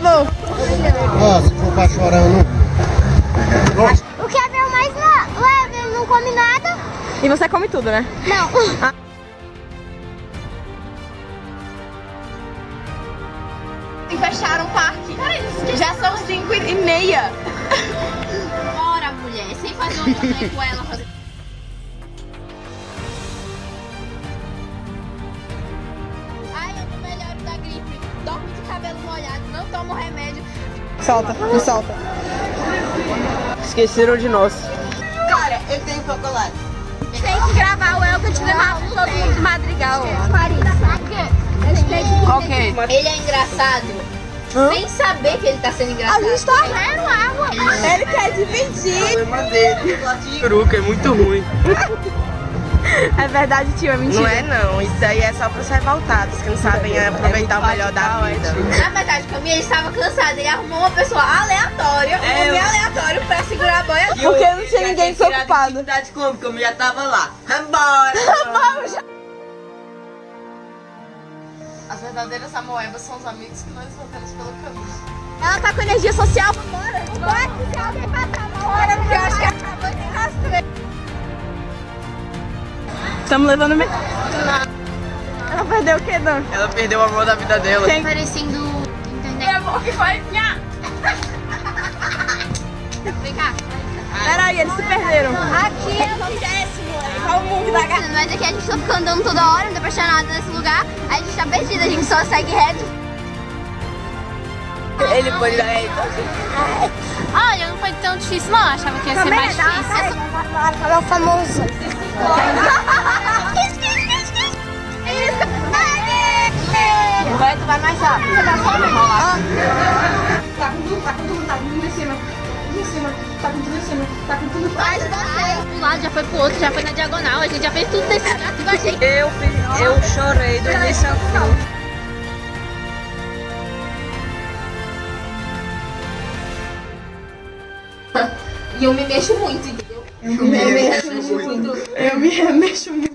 Não. Nossa, vou for pra chorar, não. O que é ver mais leve, não come nada. E você come tudo, né? Não. Ah. E fecharam o parque. Já são cinco e meia. Bora, mulher. Sem fazer um com ela fazer. Molhado, não tomo remédio. Solta, me solta. Esqueceram de nós. Cara, eu tenho chocolate. Tem que gravar o Elton te levar todo mundo de madrigal. Ok. Ele é engraçado. Sem saber que ele tá sendo engraçado. A gente tá vendo água. Ele quer dividir. Problema dele. Peruca é muito ruim. É verdade, tio, é mentira. Não é não, isso daí é só pros revoltados que não sabem aproveitar o melhor da vida. Na verdade, Camila estava cansada. Ele arrumou uma pessoa aleatória, um É, homem eu- aleatório pra segurar a boia. Porque não tinha ninguém desocupado. Atividade como, como já tava lá. Vambora! As verdadeiras amoebas são os amigos que nós encontramos pelo caminho. Ela tá com energia social. Vambora, vambora. Se alguém passar uma hora, porque eu acho que Estamos levando mesmo. Ela perdeu o quê, Dan? Ela perdeu o amor da vida dela. Quem? Parecendo. Entendeu? que foi? Nha! Vem cá. Peraí, eles se perderam. Aqui acontece, moleque. Olha o mundo da gata. Mas aqui a gente só fica andando toda hora, não dá pra achar nada nesse lugar. A gente tá perdido, a gente só segue reto. Ele dar aí. Olha, não foi tão difícil não, achava que ia ser mais difícil. É o Mas você, um lado já foi pro outro, já foi na diagonal, a gente já fez tudo desse lado, igual a gente. Eu, eu chorei do início ao fim. E eu me mexo muito, entendeu? Eu me mexo muito. Eu me remexo muito.